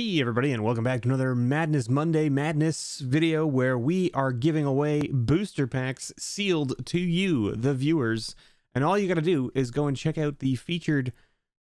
Hey everybody and welcome back to another Madness Monday Madness video where we are giving away booster packs sealed to you, the viewers. And all you got to do is go and check out the featured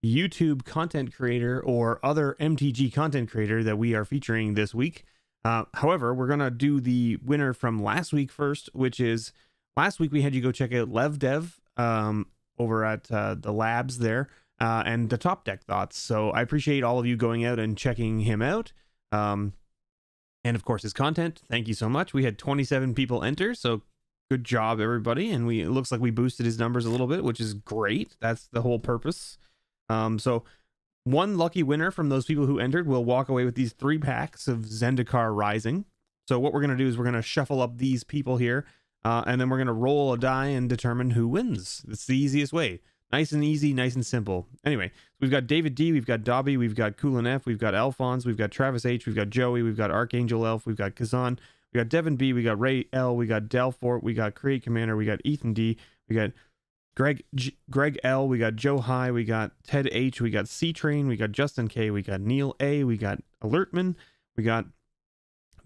YouTube content creator or other MTG content creator that we are featuring this week. Uh, however, we're to do the winner from last week first, which is last week we had you go check out Lev Dev um, over at uh, the labs there uh, and the top deck thoughts. So I appreciate all of you going out and checking him out. Um, and of course his content. Thank you so much. We had 27 people enter, so good job everybody. And we it looks like we boosted his numbers a little bit, which is great. That's the whole purpose. Um, so one lucky winner from those people who entered will walk away with these three packs of Zendikar Rising. So what we're gonna do is we're gonna shuffle up these people here, uh, and then we're gonna roll a die and determine who wins. It's the easiest way. Nice and easy, nice and simple. Anyway, we've got David D, we've got Dobby, we've got Coolin F, we've got Alphonse, we've got Travis H, we've got Joey, we've got Archangel Elf, we've got Kazan, we got Devin B, we got Ray L, we got Delfort, we got Create Commander, we got Ethan D, we got Greg G, Greg L, we got Joe High, we got Ted H, we got C Train, we got Justin K, we got Neil A, we got Alertman, we got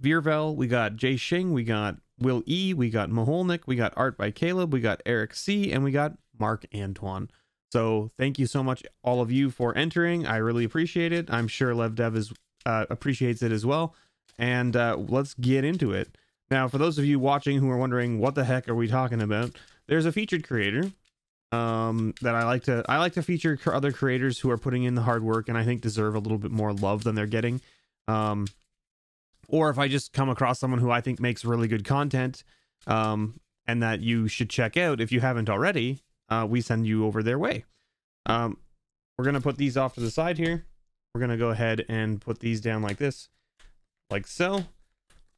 Virvel, we got Jay Shing, we got Will E, we got Maholnik, we got Art by Caleb, we got Eric C, and we got Mark Antoine. So thank you so much, all of you, for entering. I really appreciate it. I'm sure LevDev is uh, appreciates it as well. And uh, let's get into it. Now, for those of you watching who are wondering what the heck are we talking about, there's a featured creator um, that I like to I like to feature other creators who are putting in the hard work and I think deserve a little bit more love than they're getting. Um, or if I just come across someone who I think makes really good content um, and that you should check out if you haven't already, uh, we send you over their way. Um, we're going to put these off to the side here. We're going to go ahead and put these down like this, like so.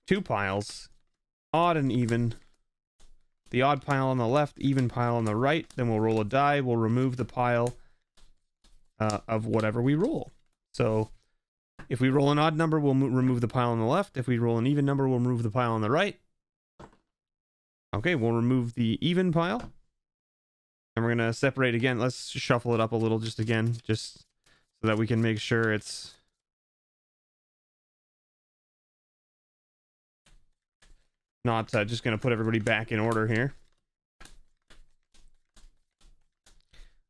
Two piles, odd and even. The odd pile on the left, even pile on the right. Then we'll roll a die. We'll remove the pile uh, of whatever we roll. So if we roll an odd number, we'll remove the pile on the left. If we roll an even number, we'll remove the pile on the right. Okay, we'll remove the even pile. And we're going to separate again. Let's shuffle it up a little just again, just so that we can make sure it's not uh, just going to put everybody back in order here.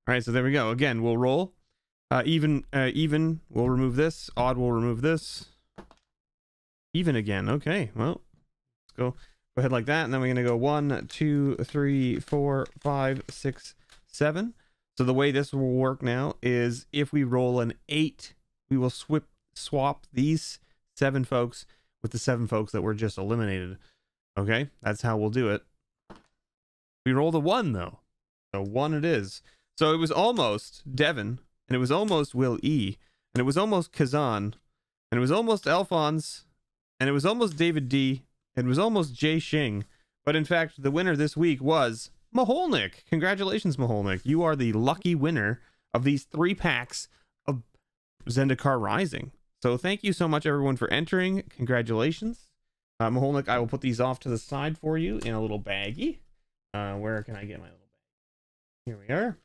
All right, so there we go. Again, we'll roll. Uh, even, uh, even, we'll remove this. Odd, we'll remove this. Even again. Okay, well, let's go. Go ahead like that, and then we're going to go one, two, three, four, five, six, seven. So the way this will work now is if we roll an eight, we will swip, swap these seven folks with the seven folks that were just eliminated. Okay, that's how we'll do it. We rolled a one though. So one it is. So it was almost Devin, and it was almost Will E, and it was almost Kazan, and it was almost Alphonse, and it was almost David D, it was almost Jay Shing, but in fact, the winner this week was Maholnik. Congratulations, Maholnik. You are the lucky winner of these three packs of Zendikar Rising. So thank you so much, everyone, for entering. Congratulations. Uh, Maholnik, I will put these off to the side for you in a little baggie. Uh, where can I get my little bag? Here we are.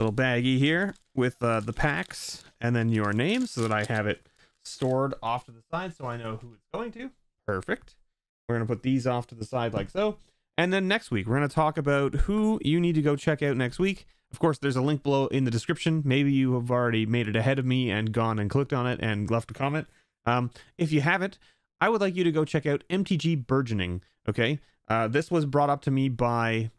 Little baggie here with uh, the packs and then your name so that I have it stored off to the side so I know who it's going to. Perfect. We're going to put these off to the side like so. And then next week, we're going to talk about who you need to go check out next week. Of course, there's a link below in the description. Maybe you have already made it ahead of me and gone and clicked on it and left a comment. Um, if you haven't, I would like you to go check out MTG Burgeoning. Okay. Uh, this was brought up to me by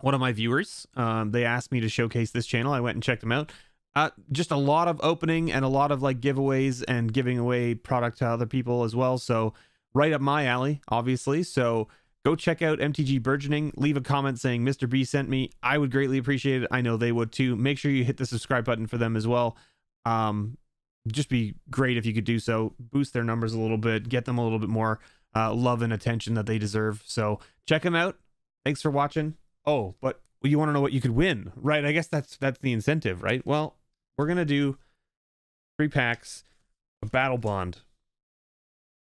one of my viewers. Um, they asked me to showcase this channel. I went and checked them out. Uh, just a lot of opening and a lot of like giveaways and giving away product to other people as well. So right up my alley, obviously. So go check out MTG Burgeoning. Leave a comment saying Mr. B sent me. I would greatly appreciate it. I know they would too. Make sure you hit the subscribe button for them as well. Um, just be great if you could do so. Boost their numbers a little bit, get them a little bit more uh, love and attention that they deserve. So check them out. Thanks for watching. Oh, but you want to know what you could win, right? I guess that's that's the incentive, right? Well, we're gonna do three packs of Battlebond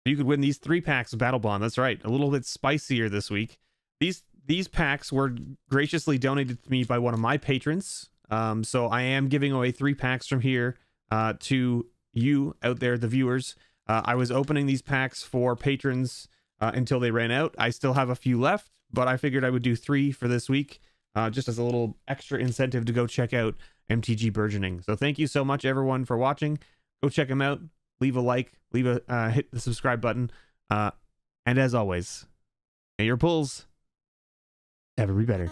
you could win these three packs of Battlebond. That's right. A little bit spicier this week. These these packs were graciously donated to me by one of my patrons. Um, so I am giving away three packs from here uh, to you out there, the viewers. Uh, I was opening these packs for patrons uh, until they ran out. I still have a few left, but I figured I would do three for this week, uh, just as a little extra incentive to go check out MTG Burgeoning. So thank you so much, everyone, for watching. Go check them out. Leave a like. Leave a uh, hit the subscribe button. Uh, and as always, may your pulls ever be better.